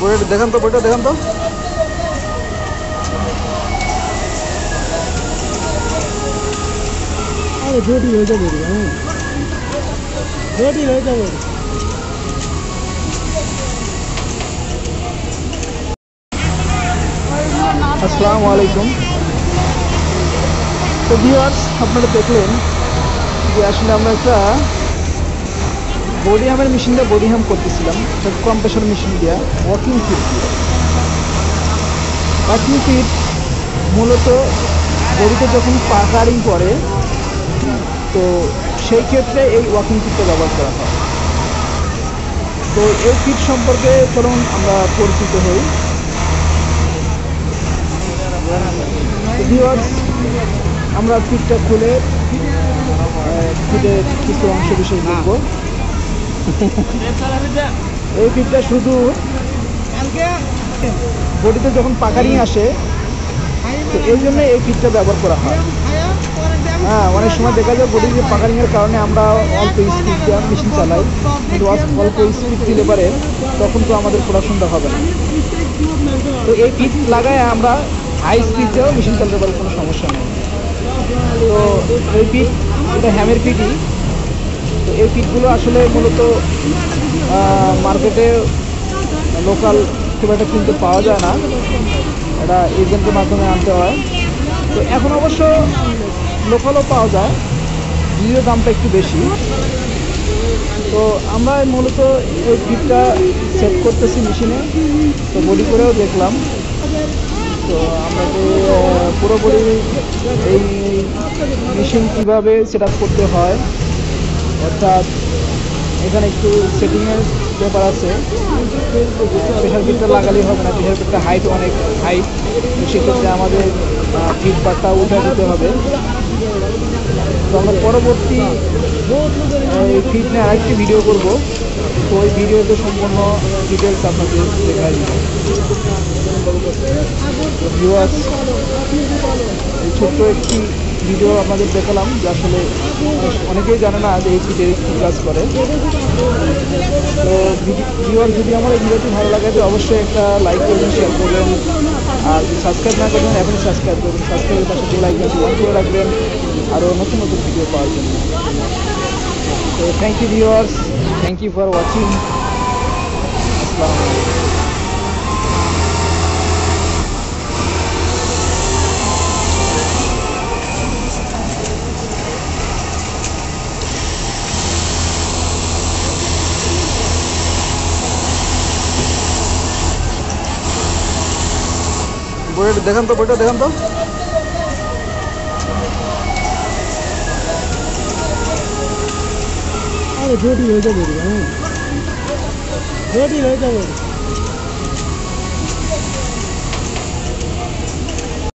বইটা দেখান তো বইটা দেখান তো আরে জটিল হয়ে যাবে রে হ্যাঁ জটিল হয়ে যাবে আসসালামু আলাইকুম তো ভিউয়ার্স আপনারা দেখলেন যে আসলে আমরা একটা বডি হামের মেশিন দিয়ে বডি হাম করতেছিলাম কম প্রেশার মেশিন দিয়ে ওয়াকিং ফিট দিয়ে। ওয়াকিং ফিট মূলত বডিতে যখন পাকারিং করে, তো সেই ক্ষেত্রে এই ওয়াকিং ফিটটা ব্যবহার করা হয়। তো এই ফিট সম্পর্কে চলুন আমরা পরিচিত হই। আমরা ফিটটা খুলে ফিটের কিছু অংশ বিশেষ দেখব। এই ফিটটা শুধু বডিতে যখন পাকারিং আসে, তো এই জন্য এই ফিটটা ব্যবহার করা হয়। হ্যাঁ অনেক সময় দেখা যায় বডি পাকারিং এর কারণে আমরা অল্প স্পিড মেশিন চালাই কিন্তু অল্প স্পিড দিলে পারে, তখন তো আমাদের প্রোডাকশনটা হবে না। তো এই ফিট লাগায় আমরা হাই স্পিড দিয়েও মেশিন চালাতে পারি কোনো সমস্যা নেই। তো এই ফিট এটা হ্যামের ফিটই তো এই ফিটগুলো আসলে মূলত মার্কেটে লোকাল খুব একটা কিনতে পাওয়া যায় না। এটা এজেন্টের মাধ্যমে আনতে হয়। তো এখন অবশ্য লোকালও পাওয়া যায়, যদিও দামটা একটু বেশি। তো আমরা মূলত এই ফিটটা সেট করতেছি মেশিনে তো বডি করেও দেখলাম। তো আমরা পুরোপুরি এই মেশিন কীভাবে সেট করতে হয় অর্থাৎ এখানে একটু সেটিংয়ের ব্যাপার আছে। প্রেশার ফিটটা লাগালেই হবে না প্রেশার হাইট অনেক হাইট সেক্ষেত্রে আমাদের পাটটা উঠে দিতে হবে। তো আমরা পরবর্তী ফিট নিয়ে আরেকটি ভিডিও করব। তো ওই ভিডিওতে সম্পূর্ণ ডিটেলস আপনাদের ভিউয়ার্স ছোট্ট একটি ভিডিও আপনাদের দেখালাম যে আসলে অনেকেই জানে না যে এই ফিটের কী কাজ করে। তো ভিউয়ার যদি আমার এই ভিডিওটি ভালো লাগে, তো অবশ্যই একটা লাইক করবেন শেয়ার করবেন। আর সাবস্ক্রাইব না করবেন এখনই সাবস্ক্রাইব করবেন। সাবস্ক্রাইবের পাশে যে লাইক অন করে রাখবেন। আরও নতুন নতুন ভিডিও পাওয়ার জন্য। তো thank you viewers thank you for watching আসসালামু আলাইকুম। দেখান তো বইটা দেখান তো আরে জটিল হয়ে যাবে রে হ্যাঁ জটিল হয়ে যাবে